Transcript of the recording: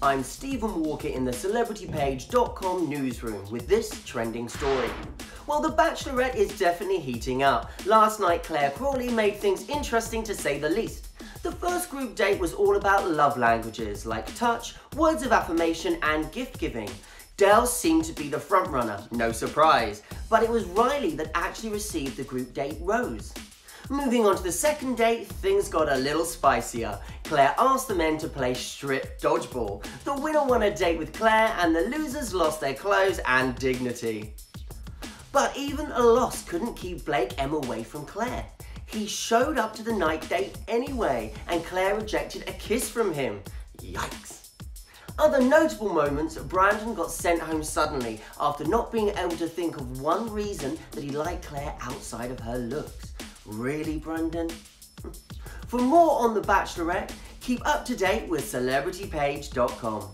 I'm Stephen Walker in the CelebrityPage.com newsroom with this trending story. Well, The Bachelorette is definitely heating up. Last night, Clare Crawley made things interesting to say the least. The first group date was all about love languages like touch, words of affirmation, and gift giving. Dale seemed to be the frontrunner, no surprise, but it was Riley that actually received the group date rose. Moving on to the second date, things got a little spicier. Clare asked the men to play strip dodgeball. The winner won a date with Clare and the losers lost their clothes and dignity. But even a loss couldn't keep Blake M away from Clare. He showed up to the night date anyway and Clare rejected a kiss from him. Yikes. Other notable moments, Brandon got sent home suddenly after not being able to think of one reason that he liked Clare outside of her looks. Really, Brendan? For more on The Bachelorette, keep up to date with CelebrityPage.com.